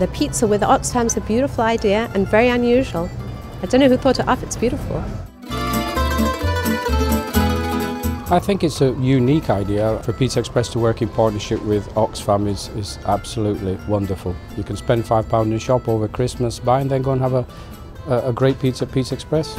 The pizza with Oxfam is a beautiful idea and very unusual. I don't know who thought it up, it's beautiful. I think it's a unique idea for Pizza Express to work in partnership with Oxfam is, is absolutely wonderful. You can spend £5 in the shop over Christmas, buy and then go and have a, a, a great pizza at Pizza Express.